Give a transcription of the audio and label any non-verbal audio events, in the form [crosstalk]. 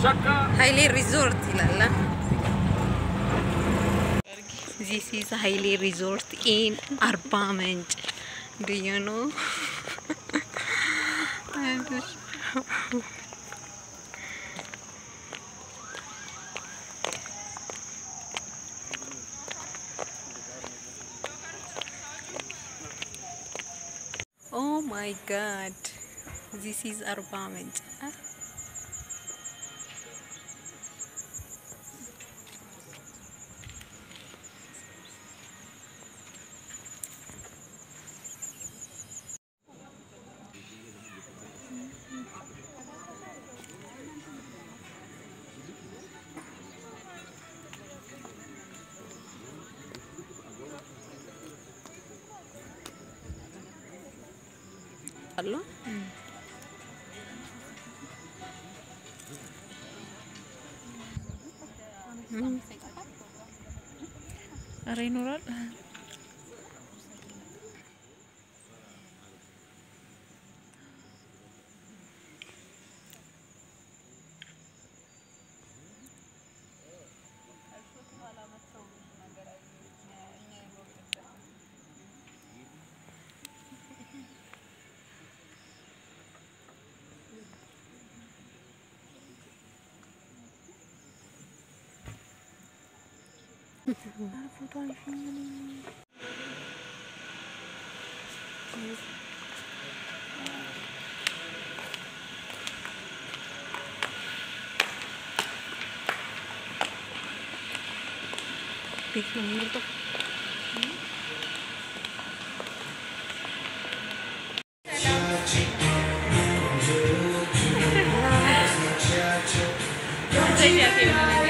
Haile Resort ಇಲ್ಲಲ್ಲ this is Haile Resort in Arba Minch do you [laughs] know? Oh my god. This is Arba Minch Hmm. Hari ini nurut. 不断声音。Bikin gitu. Gracias,